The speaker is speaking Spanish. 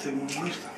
Estoy muy muerto.